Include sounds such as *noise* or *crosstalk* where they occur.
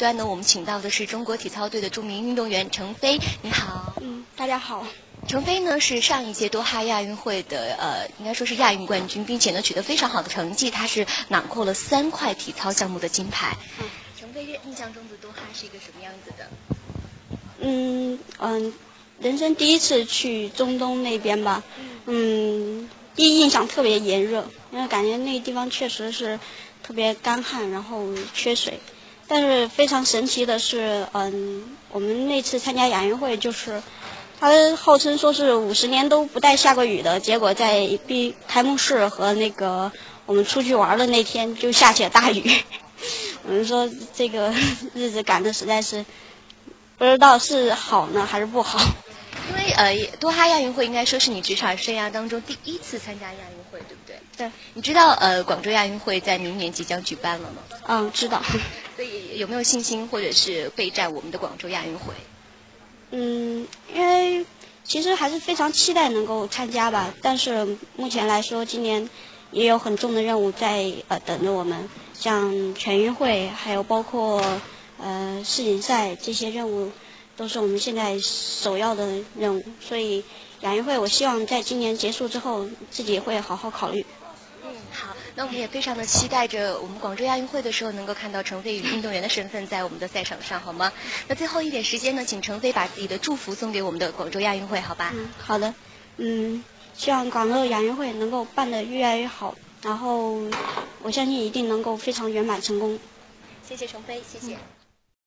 端呢，我们请到的是中国体操队的著名运动员程飞，你好。嗯，大家好。程飞呢是上一届多哈亚运会的呃，应该说是亚运冠军，并且呢取得非常好的成绩，他是囊括了三块体操项目的金牌。嗯，程飞印象中的多哈是一个什么样子的？嗯嗯，人生第一次去中东那边吧。嗯，第一印象特别炎热，因为感觉那个地方确实是特别干旱，然后缺水。但是非常神奇的是，嗯，我们那次参加亚运会，就是他号称说是五十年都不带下过雨的，结果在闭开幕式和那个我们出去玩的那天就下起了大雨。*laughs* 我们说这个 *laughs* 日子赶的实在是不知道是好呢还是不好。因为呃，多哈亚运会应该说是你职场生涯当中第一次参加亚运会，对不对？对。你知道呃，广州亚运会在明年即将举办了吗？嗯，知道。所以有没有信心或者是备战我们的广州亚运会？嗯，因为其实还是非常期待能够参加吧。但是目前来说，今年也有很重的任务在呃等着我们，像全运会，还有包括呃世锦赛这些任务，都是我们现在首要的任务。所以亚运会，我希望在今年结束之后，自己会好好考虑。嗯好，那我们也非常的期待着我们广州亚运会的时候能够看到程飞以运动员的身份在我们的赛场上，好吗？那最后一点时间呢，请程飞把自己的祝福送给我们的广州亚运会，好吧？嗯，好的。嗯，希望广州亚运会能够办得越来越好，然后我相信一定能够非常圆满成功。谢谢程飞，谢谢。